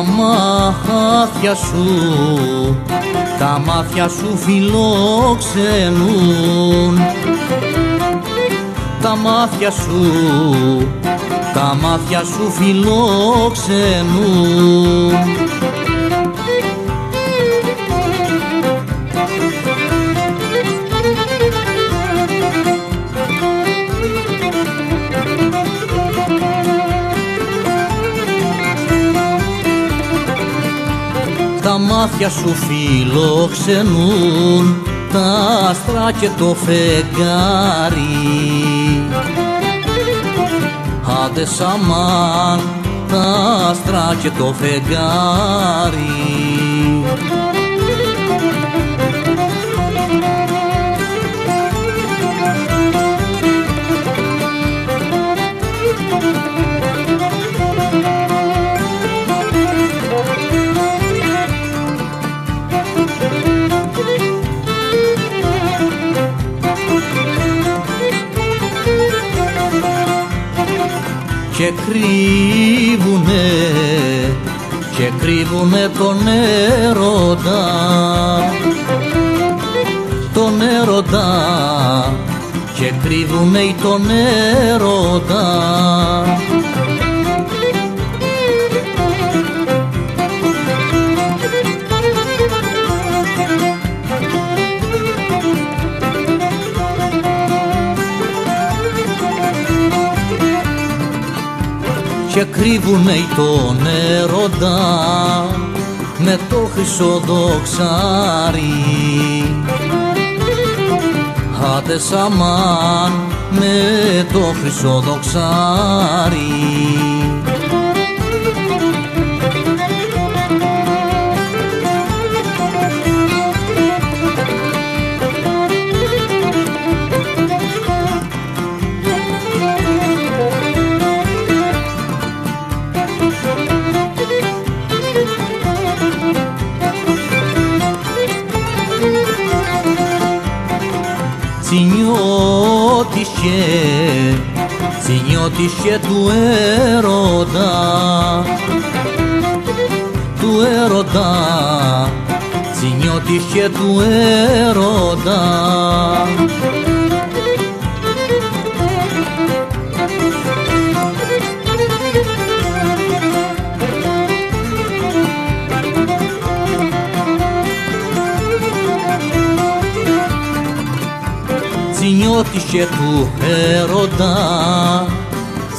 τα μάτια σου τα μάτια σου φιλόξενουν τα μάτια σου τα μάτια σου φιλόξενουν μάτια σου φιλοξενούν τα άστρα και το φεγγάρι. Άντε σαμάν τα άστρα και το φεγγάρι και κρύβουνε και κρύβουνε τον έρωτα. Τον έρωτα και κρύβουνε τον έρωτα και κρύβουνε τον έρωτα με το χρυσό δοξάρι Άντε σαμάν με το χρυσό δοξάρι τσινιώτησε, τσινιώτησε του έρωτα, του έρωτα, τσινιώτησε του έρωτα. Τσινιώτησε του έρωτα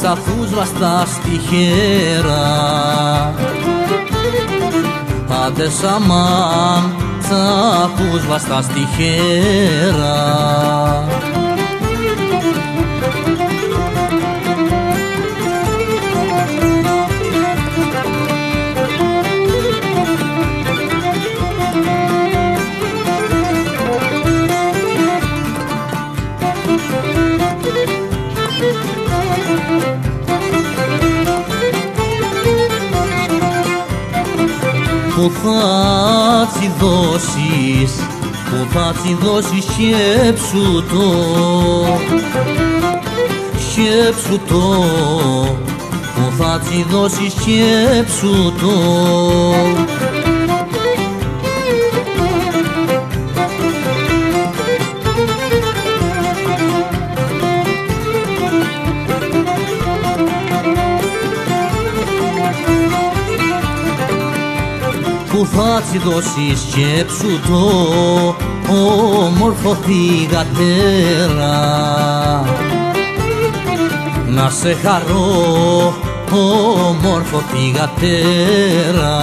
σαν φούσβαστα στη χέρα. Άντε σαμάν σαν φούσβαστα στη χέρα που θα τσι δώσεις που θα τσι δώσεις σκέψου το. Σκέψου το που θα τσι δώσεις σκέψου το που θα τσι δώσεις σκέψου το όμορφο θυγατέρα. Να σε χαρώ όμορφο θυγατέρα